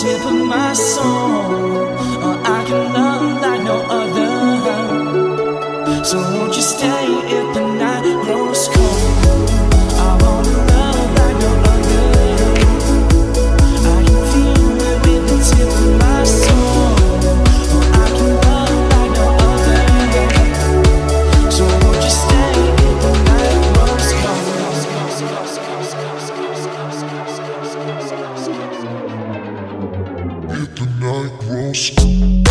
tip of my soul. gross.